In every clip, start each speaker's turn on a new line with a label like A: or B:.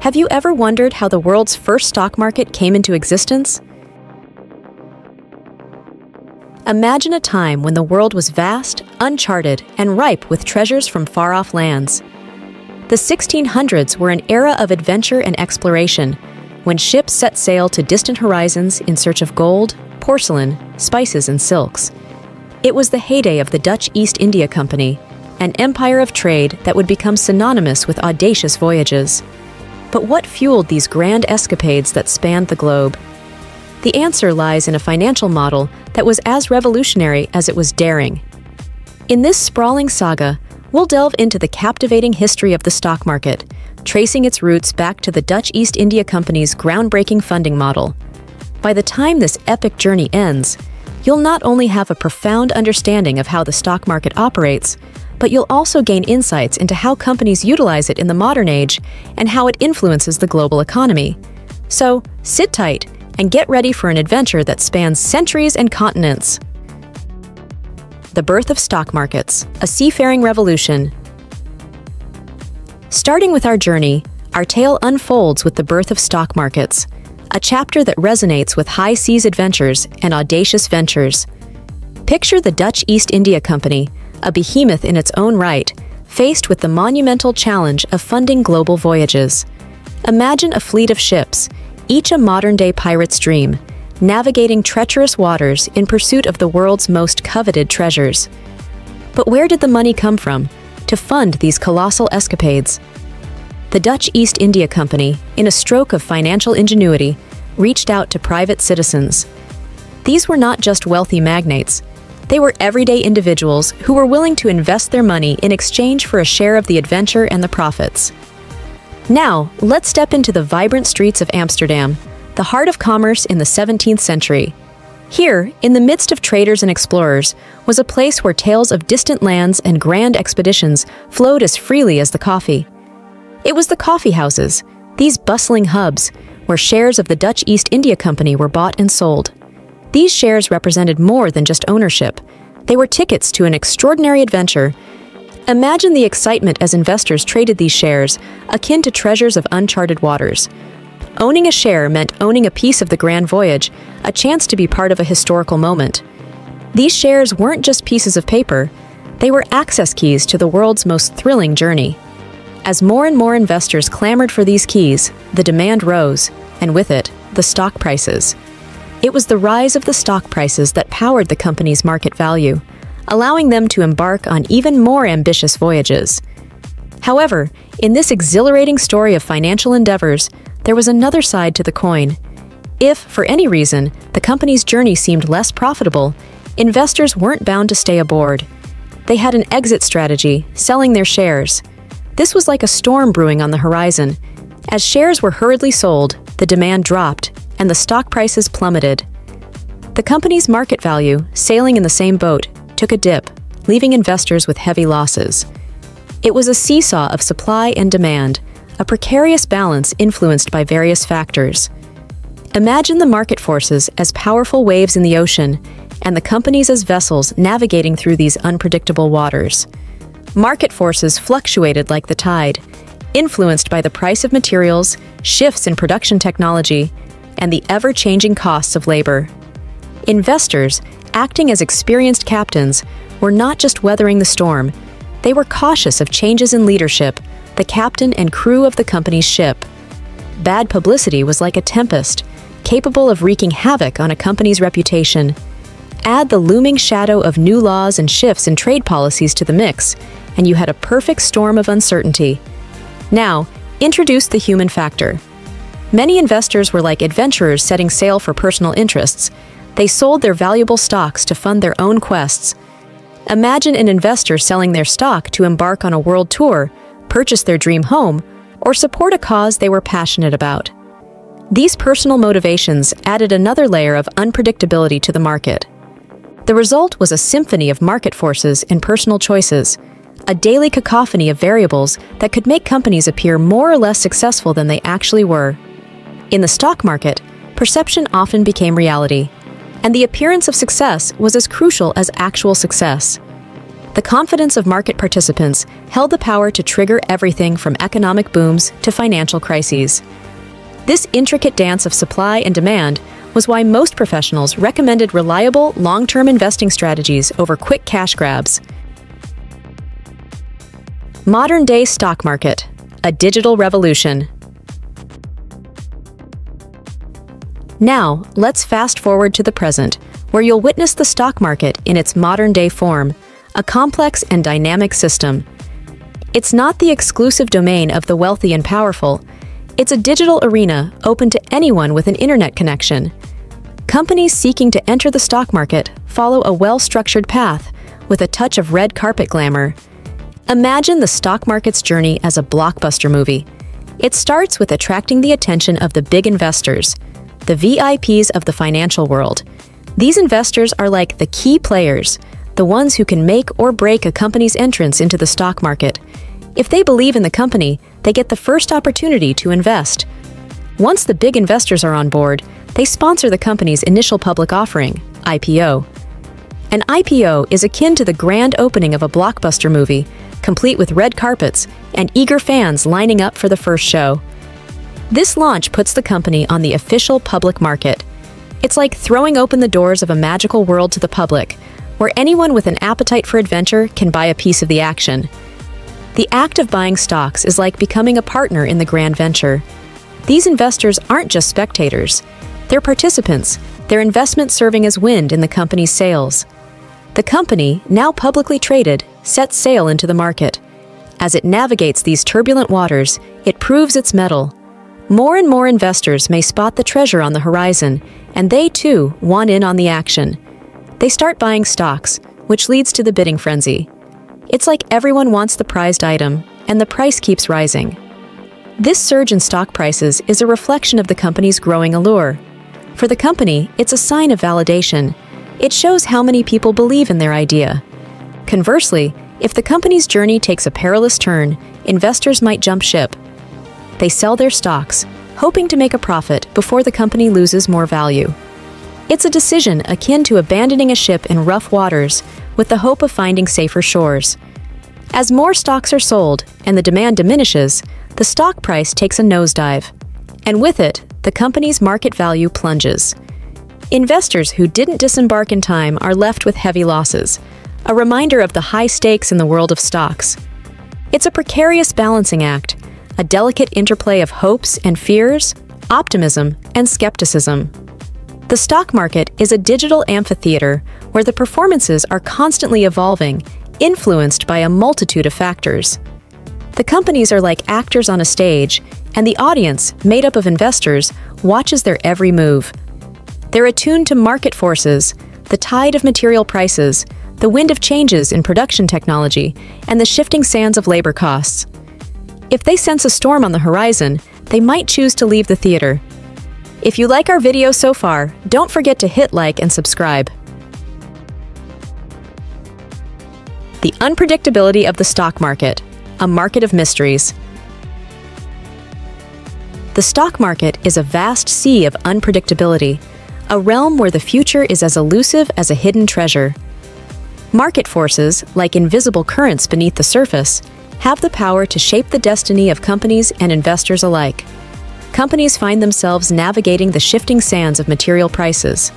A: Have you ever wondered how the world's first stock market came into existence? Imagine a time when the world was vast, uncharted, and ripe with treasures from far off lands. The 1600s were an era of adventure and exploration, when ships set sail to distant horizons in search of gold, porcelain, spices, and silks. It was the heyday of the Dutch East India Company, an empire of trade that would become synonymous with audacious voyages. But what fueled these grand escapades that spanned the globe? The answer lies in a financial model that was as revolutionary as it was daring. In this sprawling saga, we'll delve into the captivating history of the stock market, tracing its roots back to the Dutch East India Company's groundbreaking funding model. By the time this epic journey ends, you'll not only have a profound understanding of how the stock market operates, but you'll also gain insights into how companies utilize it in the modern age and how it influences the global economy. So, sit tight and get ready for an adventure that spans centuries and continents. The birth of stock markets, a seafaring revolution. Starting with our journey, our tale unfolds with the birth of stock markets, a chapter that resonates with high seas adventures and audacious ventures. Picture the Dutch East India Company, a behemoth in its own right, faced with the monumental challenge of funding global voyages. Imagine a fleet of ships, each a modern day pirate's dream, navigating treacherous waters in pursuit of the world's most coveted treasures. But where did the money come from to fund these colossal escapades? The Dutch East India Company, in a stroke of financial ingenuity, reached out to private citizens. These were not just wealthy magnates, they were everyday individuals who were willing to invest their money in exchange for a share of the adventure and the profits. Now, let's step into the vibrant streets of Amsterdam, the heart of commerce in the 17th century. Here, in the midst of traders and explorers, was a place where tales of distant lands and grand expeditions flowed as freely as the coffee. It was the coffee houses, these bustling hubs, where shares of the Dutch East India Company were bought and sold. These shares represented more than just ownership. They were tickets to an extraordinary adventure. Imagine the excitement as investors traded these shares, akin to treasures of uncharted waters. Owning a share meant owning a piece of the grand voyage, a chance to be part of a historical moment. These shares weren't just pieces of paper, they were access keys to the world's most thrilling journey. As more and more investors clamored for these keys, the demand rose, and with it, the stock prices. It was the rise of the stock prices that powered the company's market value, allowing them to embark on even more ambitious voyages. However, in this exhilarating story of financial endeavors, there was another side to the coin. If, for any reason, the company's journey seemed less profitable, investors weren't bound to stay aboard. They had an exit strategy, selling their shares. This was like a storm brewing on the horizon. As shares were hurriedly sold, the demand dropped, and the stock prices plummeted. The company's market value, sailing in the same boat, took a dip, leaving investors with heavy losses. It was a seesaw of supply and demand, a precarious balance influenced by various factors. Imagine the market forces as powerful waves in the ocean and the companies as vessels navigating through these unpredictable waters. Market forces fluctuated like the tide, influenced by the price of materials, shifts in production technology, and the ever changing costs of labor. Investors, acting as experienced captains, were not just weathering the storm, they were cautious of changes in leadership, the captain and crew of the company's ship. Bad publicity was like a tempest, capable of wreaking havoc on a company's reputation. Add the looming shadow of new laws and shifts in trade policies to the mix, and you had a perfect storm of uncertainty. Now, introduce the human factor. Many investors were like adventurers setting sail for personal interests. They sold their valuable stocks to fund their own quests. Imagine an investor selling their stock to embark on a world tour, purchase their dream home, or support a cause they were passionate about. These personal motivations added another layer of unpredictability to the market. The result was a symphony of market forces and personal choices, a daily cacophony of variables that could make companies appear more or less successful than they actually were. In the stock market, perception often became reality, and the appearance of success was as crucial as actual success. The confidence of market participants held the power to trigger everything from economic booms to financial crises. This intricate dance of supply and demand was why most professionals recommended reliable, long term investing strategies over quick cash grabs. Modern day stock market, a digital revolution. Now, let's fast forward to the present, where you'll witness the stock market in its modern day form, a complex and dynamic system. It's not the exclusive domain of the wealthy and powerful, it's a digital arena open to anyone with an internet connection. Companies seeking to enter the stock market follow a well structured path with a touch of red carpet glamour. Imagine the stock market's journey as a blockbuster movie. It starts with attracting the attention of the big investors, the VIPs of the financial world. These investors are like the key players, the ones who can make or break a company's entrance into the stock market. If they believe in the company, they get the first opportunity to invest. Once the big investors are on board, they sponsor the company's initial public offering, IPO. An IPO is akin to the grand opening of a blockbuster movie, complete with red carpets and eager fans lining up for the first show. This launch puts the company on the official public market. It's like throwing open the doors of a magical world to the public, where anyone with an appetite for adventure can buy a piece of the action. The act of buying stocks is like becoming a partner in the grand venture. These investors aren't just spectators, they're participants, their investment serving as wind in the company's sails. The company, now publicly traded, sets sail into the market. As it navigates these turbulent waters, it proves its mettle. More and more investors may spot the treasure on the horizon, and they too want in on the action. They start buying stocks, which leads to the bidding frenzy. It's like everyone wants the prized item, and the price keeps rising. This surge in stock prices is a reflection of the company's growing allure. For the company, it's a sign of validation. It shows how many people believe in their idea. Conversely, if the company's journey takes a perilous turn, investors might jump ship. They sell their stocks, hoping to make a profit before the company loses more value. It's a decision akin to abandoning a ship in rough waters with the hope of finding safer shores. As more stocks are sold and the demand diminishes, the stock price takes a nosedive. And with it, the company's market value plunges. Investors who didn't disembark in time are left with heavy losses, a reminder of the high stakes in the world of stocks. It's a precarious balancing act, a delicate interplay of hopes and fears, optimism and skepticism. The stock market is a digital amphitheater where the performances are constantly evolving, influenced by a multitude of factors. The companies are like actors on a stage, and the audience, made up of investors, watches their every move. They're attuned to market forces, the tide of material prices, the wind of changes in production technology, and the shifting sands of labor costs. If they sense a storm on the horizon, they might choose to leave the theater, if you like our video so far, don't forget to hit like and subscribe. The unpredictability of the stock market, a market of mysteries. The stock market is a vast sea of unpredictability, a realm where the future is as elusive as a hidden treasure. Market forces, like invisible currents beneath the surface, have the power to shape the destiny of companies and investors alike companies find themselves navigating the shifting sands of material prices.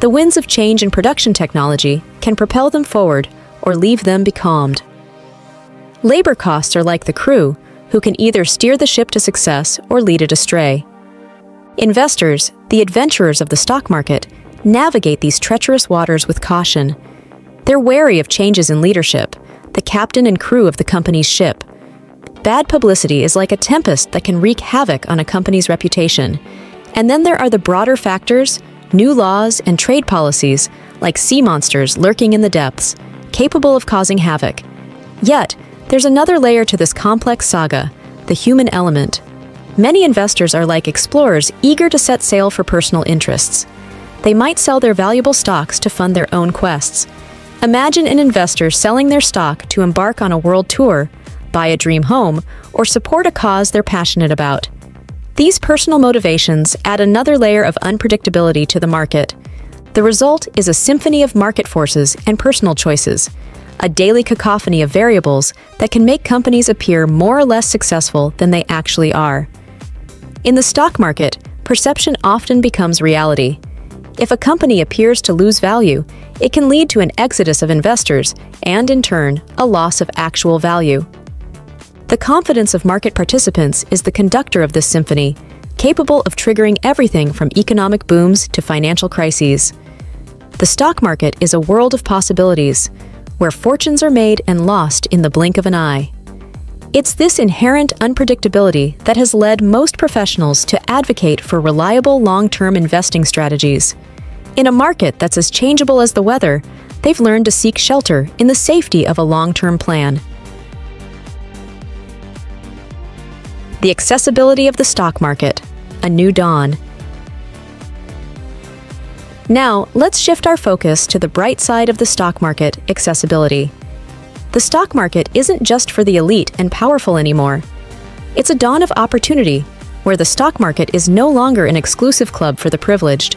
A: The winds of change in production technology can propel them forward or leave them becalmed. Labor costs are like the crew, who can either steer the ship to success or lead it astray. Investors, the adventurers of the stock market, navigate these treacherous waters with caution. They're wary of changes in leadership, the captain and crew of the company's ship, Bad publicity is like a tempest that can wreak havoc on a company's reputation. And then there are the broader factors, new laws, and trade policies, like sea monsters lurking in the depths, capable of causing havoc. Yet, there's another layer to this complex saga the human element. Many investors are like explorers eager to set sail for personal interests. They might sell their valuable stocks to fund their own quests. Imagine an investor selling their stock to embark on a world tour buy a dream home, or support a cause they're passionate about. These personal motivations add another layer of unpredictability to the market. The result is a symphony of market forces and personal choices, a daily cacophony of variables that can make companies appear more or less successful than they actually are. In the stock market, perception often becomes reality. If a company appears to lose value, it can lead to an exodus of investors and, in turn, a loss of actual value. The confidence of market participants is the conductor of this symphony, capable of triggering everything from economic booms to financial crises. The stock market is a world of possibilities, where fortunes are made and lost in the blink of an eye. It's this inherent unpredictability that has led most professionals to advocate for reliable long-term investing strategies. In a market that's as changeable as the weather, they've learned to seek shelter in the safety of a long-term plan. The accessibility of the stock market, a new dawn. Now, let's shift our focus to the bright side of the stock market, accessibility. The stock market isn't just for the elite and powerful anymore. It's a dawn of opportunity, where the stock market is no longer an exclusive club for the privileged.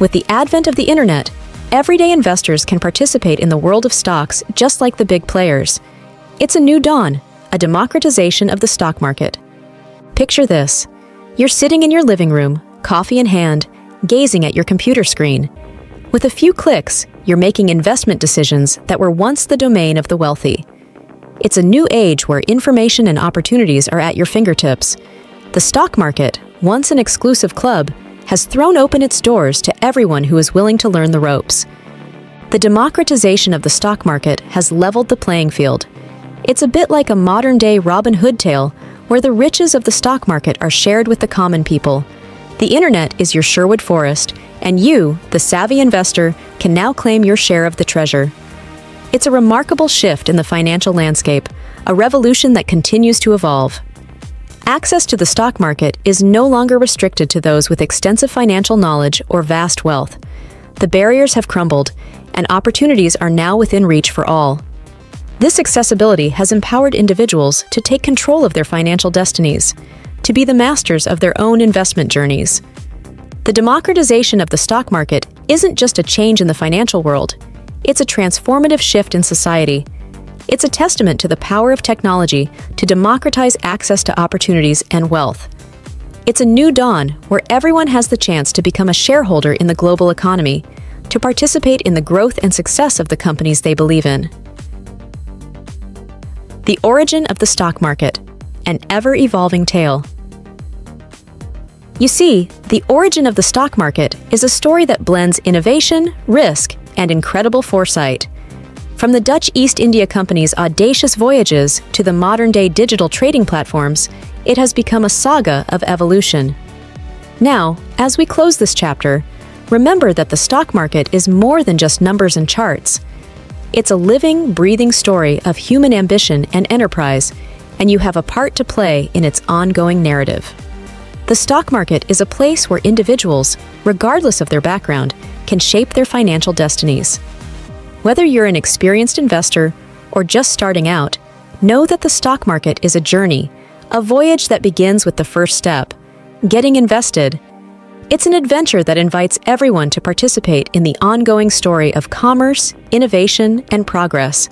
A: With the advent of the internet, everyday investors can participate in the world of stocks just like the big players. It's a new dawn, a democratization of the stock market. Picture this. You're sitting in your living room, coffee in hand, gazing at your computer screen. With a few clicks, you're making investment decisions that were once the domain of the wealthy. It's a new age where information and opportunities are at your fingertips. The stock market, once an exclusive club, has thrown open its doors to everyone who is willing to learn the ropes. The democratization of the stock market has leveled the playing field. It's a bit like a modern day Robin Hood tale where the riches of the stock market are shared with the common people. The internet is your Sherwood Forest, and you, the savvy investor, can now claim your share of the treasure. It's a remarkable shift in the financial landscape, a revolution that continues to evolve. Access to the stock market is no longer restricted to those with extensive financial knowledge or vast wealth. The barriers have crumbled, and opportunities are now within reach for all. This accessibility has empowered individuals to take control of their financial destinies, to be the masters of their own investment journeys. The democratization of the stock market isn't just a change in the financial world, it's a transformative shift in society. It's a testament to the power of technology to democratize access to opportunities and wealth. It's a new dawn where everyone has the chance to become a shareholder in the global economy, to participate in the growth and success of the companies they believe in. The Origin of the Stock Market An Ever Evolving Tale. You see, the origin of the stock market is a story that blends innovation, risk, and incredible foresight. From the Dutch East India Company's audacious voyages to the modern day digital trading platforms, it has become a saga of evolution. Now, as we close this chapter, remember that the stock market is more than just numbers and charts. It's a living, breathing story of human ambition and enterprise, and you have a part to play in its ongoing narrative. The stock market is a place where individuals, regardless of their background, can shape their financial destinies. Whether you're an experienced investor or just starting out, know that the stock market is a journey, a voyage that begins with the first step getting invested it's an adventure that invites everyone to participate in the ongoing story of commerce, innovation, and progress.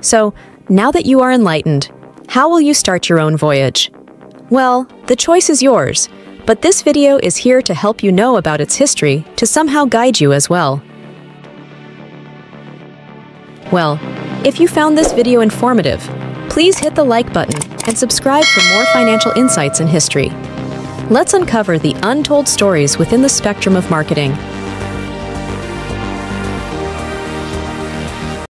A: So, now that you are enlightened, how will you start your own voyage? Well, the choice is yours, but this video is here to help you know about its history to somehow guide you as well. Well, if you found this video informative, please hit the like button and subscribe for more financial insights and history. Let's uncover the untold stories within the spectrum of marketing